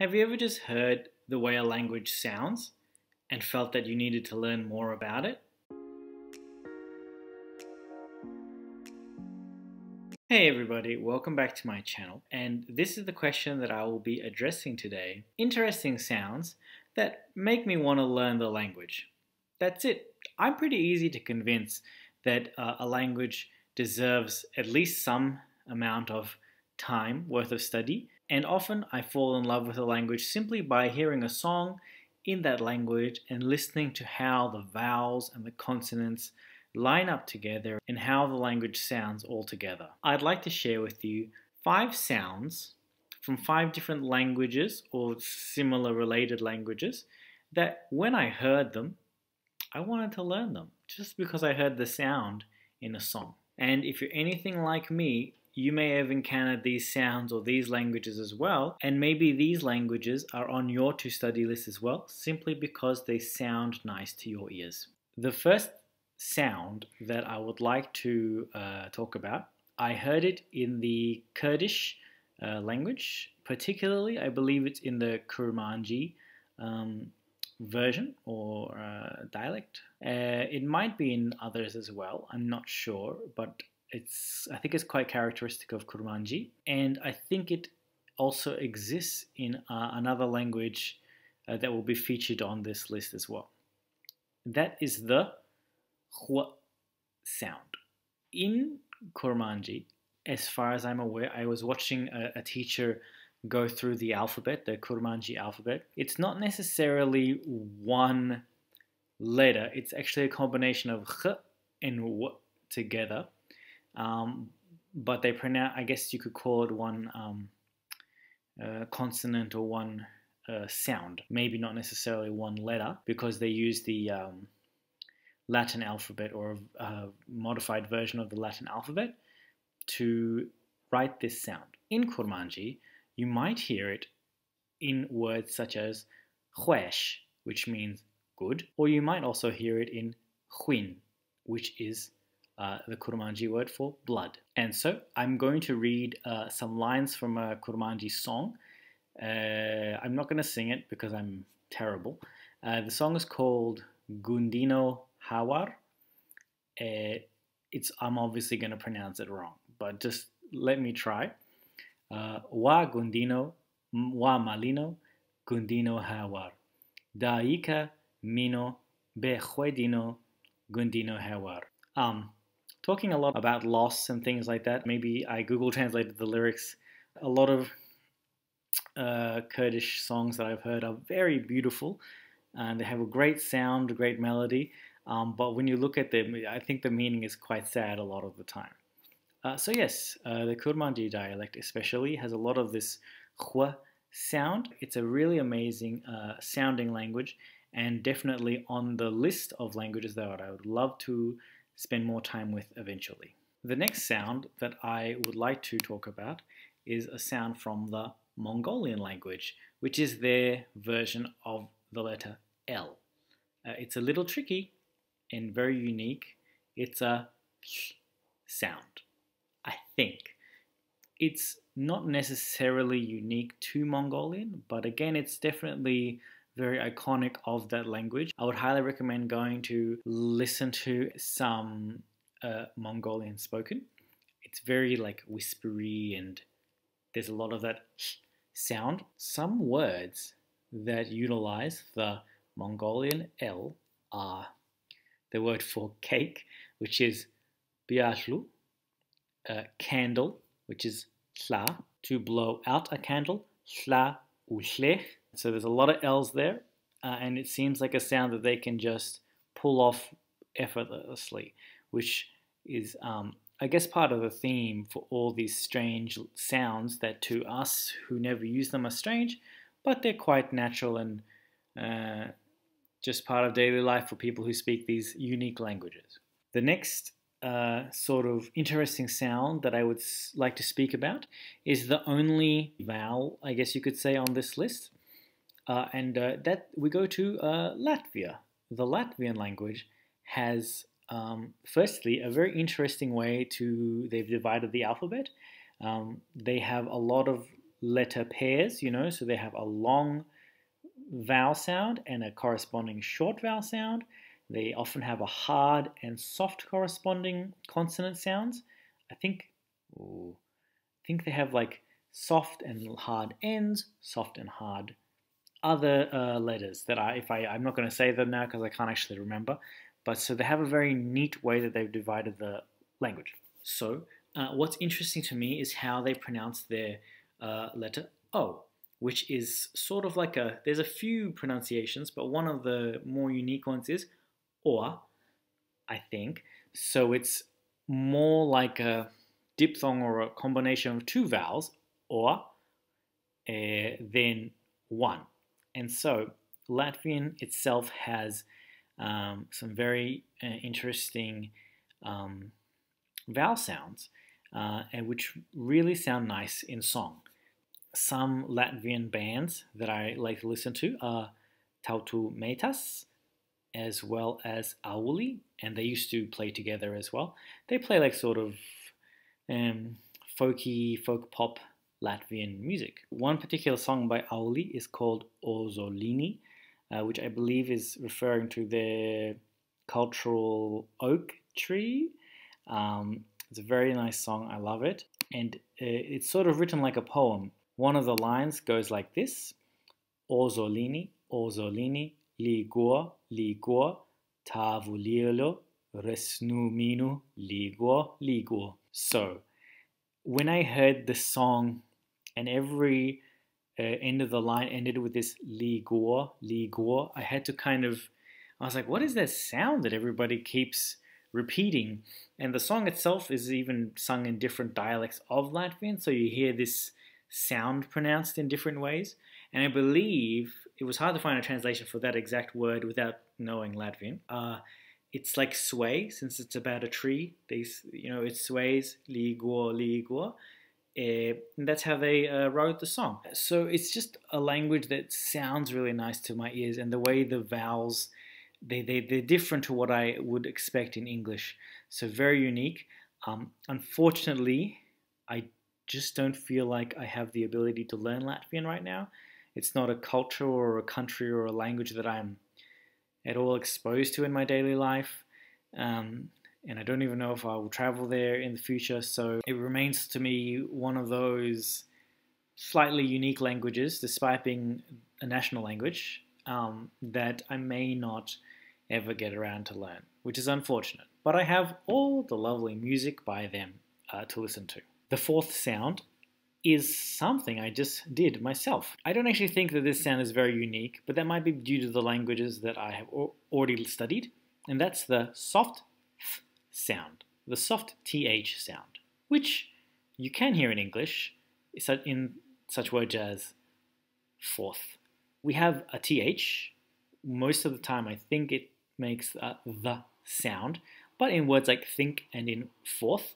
Have you ever just heard the way a language sounds and felt that you needed to learn more about it? Hey everybody, welcome back to my channel and this is the question that I will be addressing today. Interesting sounds that make me want to learn the language. That's it. I'm pretty easy to convince that uh, a language deserves at least some amount of time worth of study and often I fall in love with a language simply by hearing a song in that language and listening to how the vowels and the consonants line up together and how the language sounds all together. I'd like to share with you five sounds from five different languages or similar related languages that when I heard them, I wanted to learn them just because I heard the sound in a song. And if you're anything like me, you may have encountered these sounds or these languages as well, and maybe these languages are on your to study list as well, simply because they sound nice to your ears. The first sound that I would like to uh, talk about, I heard it in the Kurdish uh, language, particularly, I believe it's in the Kurmanji um, version or uh, dialect. Uh, it might be in others as well, I'm not sure, but it's I think it's quite characteristic of Kurmanji, and I think it also exists in uh, another language uh, that will be featured on this list as well. That is the hua sound. In Kurmanji, as far as I'm aware, I was watching a, a teacher go through the alphabet, the Kurmanji alphabet. It's not necessarily one letter, it's actually a combination of h and w together um, but they pronounce, I guess you could call it one um, uh, consonant or one uh, sound, maybe not necessarily one letter, because they use the um, Latin alphabet or a uh, modified version of the Latin alphabet to write this sound. In Kurmanji, you might hear it in words such as khwesh, which means good, or you might also hear it in khwin, which is uh, the Kurmanji word for blood. And so I'm going to read uh, some lines from a Kurmanji song. Uh, I'm not going to sing it because I'm terrible. Uh, the song is called Gundino Hawar. Uh, it's I'm obviously going to pronounce it wrong, but just let me try. wa Gundino, wa Malino, Gundino Hawar. Daika Mino Be Gundino Hawar. Um, talking a lot about loss and things like that. Maybe I Google translated the lyrics. A lot of uh, Kurdish songs that I've heard are very beautiful and they have a great sound, a great melody. Um, but when you look at them, I think the meaning is quite sad a lot of the time. Uh, so yes, uh, the Kurmanji dialect especially has a lot of this khwa sound. It's a really amazing uh, sounding language and definitely on the list of languages that I would love to spend more time with eventually. The next sound that I would like to talk about is a sound from the Mongolian language, which is their version of the letter L. Uh, it's a little tricky and very unique. It's a sound, I think. It's not necessarily unique to Mongolian, but again, it's definitely very iconic of that language. I would highly recommend going to listen to some uh, Mongolian spoken. It's very like whispery and there's a lot of that sound. Some words that utilize the Mongolian L are the word for cake, which is biashlu, uh, candle, which is sla, to blow out a candle, sla ushlech, so there's a lot of L's there, uh, and it seems like a sound that they can just pull off effortlessly, which is, um, I guess, part of the theme for all these strange sounds that to us who never use them are strange, but they're quite natural and uh, just part of daily life for people who speak these unique languages. The next uh, sort of interesting sound that I would like to speak about is the only vowel, I guess you could say, on this list. Uh, and uh, that we go to uh, Latvia. The Latvian language has, um, firstly, a very interesting way to, they've divided the alphabet. Um, they have a lot of letter pairs, you know, so they have a long vowel sound and a corresponding short vowel sound. They often have a hard and soft corresponding consonant sounds. I think, ooh, I think they have like soft and hard ends, soft and hard other uh, letters that I, if I, I'm not going to say them now because I can't actually remember. But so they have a very neat way that they've divided the language. So uh, what's interesting to me is how they pronounce their uh, letter O, which is sort of like a, there's a few pronunciations, but one of the more unique ones is or, I think. So it's more like a diphthong or a combination of two vowels, or, uh, than one. And so Latvian itself has um, some very uh, interesting um, vowel sounds, uh, and which really sound nice in song. Some Latvian bands that I like to listen to are Tautumeitas, as well as Auli, and they used to play together as well. They play like sort of um, folky, folk pop Latvian music. One particular song by Auli is called Ozolini, uh, which I believe is referring to the cultural oak tree. Um, it's a very nice song, I love it. And uh, it's sort of written like a poem. One of the lines goes like this Ozolini, Ozolini, Ligor, Ligor, Tavulilo, Resnuminu, Ligor, Ligor. So, when I heard the song and every uh, end of the line ended with this Ligor, Ligor, I had to kind of, I was like, what is that sound that everybody keeps repeating? And the song itself is even sung in different dialects of Latvian, so you hear this sound pronounced in different ways. And I believe it was hard to find a translation for that exact word without knowing Latvian. Uh, it's like sway, since it's about a tree. They, you know, it sways, ligor, ligor. Uh, and that's how they uh, wrote the song. So it's just a language that sounds really nice to my ears, and the way the vowels, they, they, they're different to what I would expect in English. So very unique. Um, unfortunately, I just don't feel like I have the ability to learn Latvian right now. It's not a culture or a country or a language that I'm at all exposed to in my daily life. Um, and I don't even know if I will travel there in the future. So it remains to me one of those slightly unique languages, despite being a national language, um, that I may not ever get around to learn, which is unfortunate. But I have all the lovely music by them uh, to listen to. The fourth sound is something I just did myself. I don't actually think that this sound is very unique, but that might be due to the languages that I have already studied, and that's the soft sound, the soft th sound, which you can hear in English in such words as fourth. We have a th. Most of the time, I think it makes uh, the sound, but in words like think and in fourth,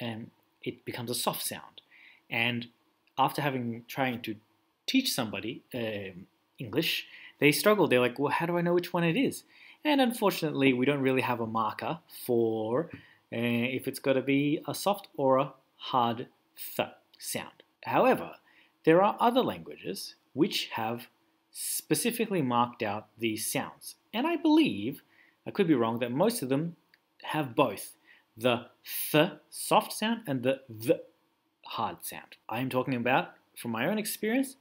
um, it becomes a soft sound. And after having trying to teach somebody uh, English, they struggle. They're like, well, how do I know which one it is? And unfortunately, we don't really have a marker for uh, if it's got to be a soft or a hard th sound. However, there are other languages which have specifically marked out these sounds. And I believe, I could be wrong, that most of them have both the th soft sound and the th hard sound. I am talking about, from my own experience,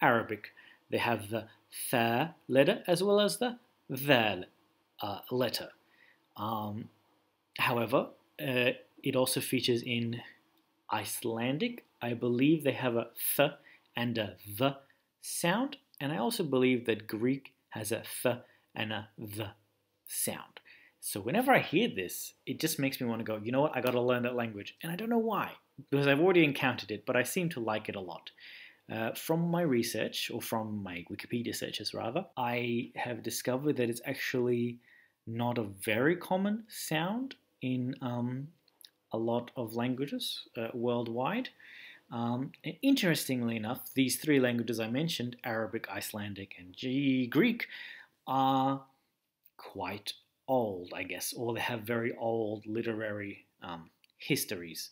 Arabic. They have the th letter as well as the thal uh, letter. Um, however, uh, it also features in Icelandic. I believe they have a th and a the sound, and I also believe that Greek has a th and a the sound. So whenever I hear this, it just makes me want to go, you know what, I got to learn that language. And I don't know why, because I've already encountered it, but I seem to like it a lot. Uh, from my research, or from my Wikipedia searches rather, I have discovered that it's actually not a very common sound in um, a lot of languages uh, worldwide. Um, interestingly enough, these three languages I mentioned, Arabic, Icelandic, and G Greek, are quite old, I guess, or they have very old literary um, histories.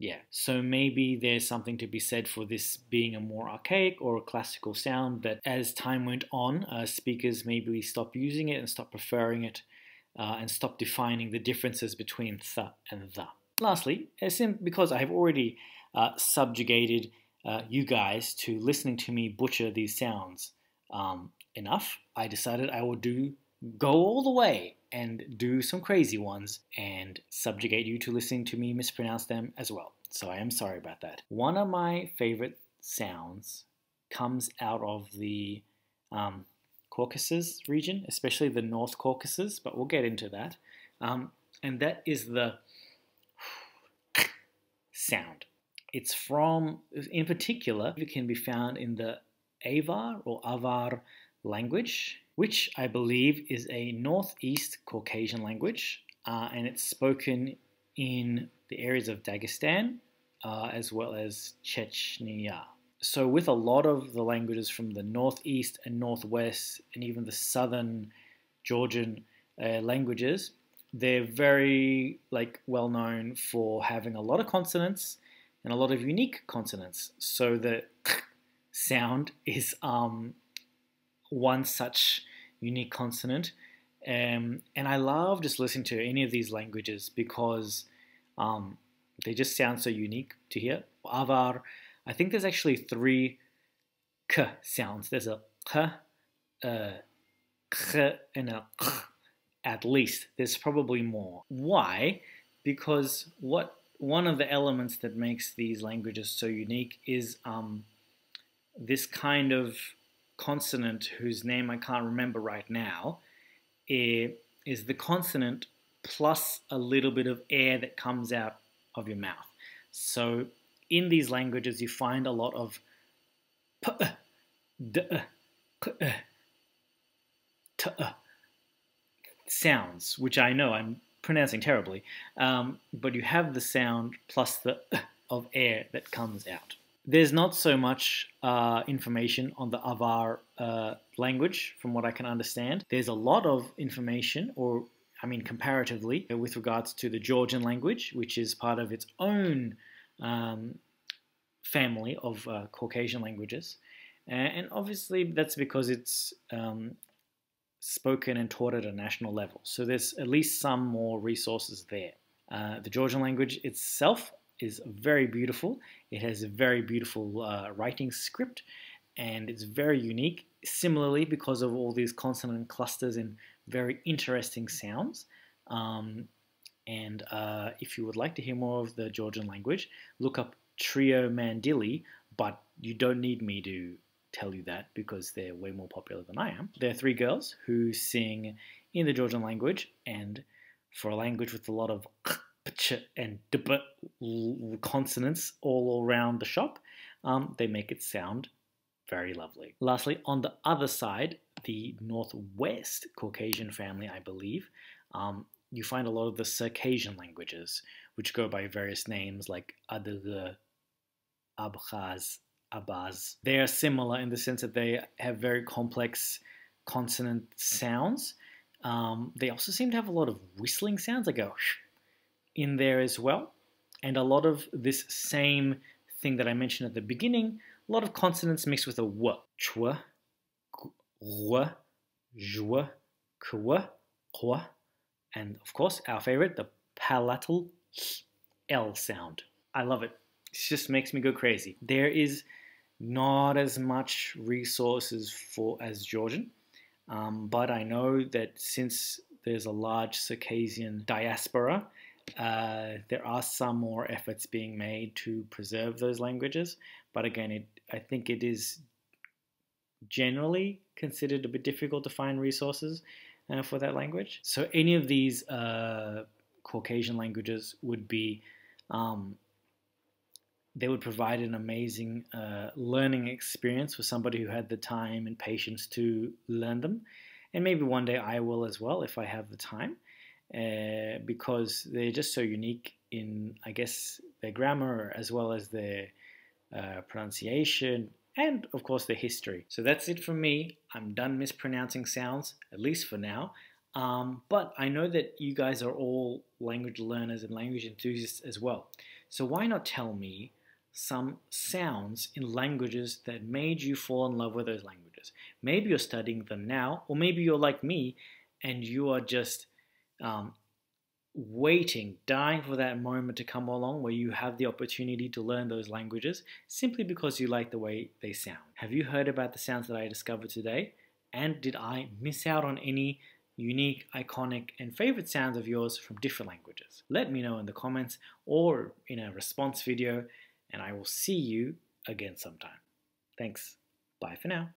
Yeah, so maybe there's something to be said for this being a more archaic or a classical sound that as time went on, uh, speakers maybe stop using it and stop preferring it uh, and stop defining the differences between th and the. Lastly, because I have already uh, subjugated uh, you guys to listening to me butcher these sounds um, enough, I decided I would do go all the way and do some crazy ones and subjugate you to listening to me mispronounce them as well. So I am sorry about that. One of my favorite sounds comes out of the um, Caucasus region, especially the North Caucasus, but we'll get into that. Um, and that is the sound. It's from, in particular, it can be found in the Avar or Avar language, which I believe is a Northeast Caucasian language, uh, and it's spoken in the areas of Dagestan uh, as well as Chechnya. So, with a lot of the languages from the Northeast and Northwest, and even the Southern Georgian uh, languages, they're very like well known for having a lot of consonants and a lot of unique consonants. So the sound is um, one such unique consonant. Um, and I love just listening to any of these languages because um, they just sound so unique to hear. Avar, I think there's actually three k sounds. There's a k, a k, and a k at least. There's probably more. Why? Because what one of the elements that makes these languages so unique is um, this kind of consonant whose name I can't remember right now is the consonant plus a little bit of air that comes out of your mouth. So in these languages, you find a lot of p, d, k, t, sounds, which I know I'm pronouncing terribly, um, but you have the sound plus the of air that comes out. There's not so much uh, information on the Avar uh, language, from what I can understand. There's a lot of information, or I mean, comparatively, with regards to the Georgian language, which is part of its own um, family of uh, Caucasian languages. And obviously, that's because it's um, spoken and taught at a national level. So there's at least some more resources there. Uh, the Georgian language itself is very beautiful. It has a very beautiful uh, writing script and it's very unique. Similarly, because of all these consonant clusters and very interesting sounds. Um, and uh, if you would like to hear more of the Georgian language, look up Trio Mandili, but you don't need me to tell you that because they're way more popular than I am. They're three girls who sing in the Georgian language, and for a language with a lot of and consonants all around the shop, um, they make it sound very lovely. Lastly, on the other side, the Northwest Caucasian family, I believe, um, you find a lot of the Circassian languages, which go by various names like Adyghe, Abkhaz, Abaz. They are similar in the sense that they have very complex consonant sounds. Um, they also seem to have a lot of whistling sounds, like a in there as well. And a lot of this same thing that I mentioned at the beginning, a lot of consonants mixed with a w. Chwa, w, jwa, kwa, kwa, and of course our favorite, the palatal L sound. I love it. It just makes me go crazy. There is not as much resources for as Georgian, um, but I know that since there's a large Circassian diaspora, uh, there are some more efforts being made to preserve those languages. But again, it, I think it is generally considered a bit difficult to find resources uh, for that language. So any of these uh, Caucasian languages would be um, they would provide an amazing uh, learning experience for somebody who had the time and patience to learn them. And maybe one day I will as well if I have the time, uh, because they're just so unique in, I guess, their grammar as well as their uh, pronunciation and, of course, their history. So that's it from me. I'm done mispronouncing sounds, at least for now. Um, but I know that you guys are all language learners and language enthusiasts as well. So why not tell me some sounds in languages that made you fall in love with those languages? Maybe you're studying them now, or maybe you're like me and you are just um, waiting, dying for that moment to come along where you have the opportunity to learn those languages simply because you like the way they sound. Have you heard about the sounds that I discovered today? And did I miss out on any unique, iconic, and favorite sounds of yours from different languages? Let me know in the comments or in a response video, and I will see you again sometime. Thanks. Bye for now.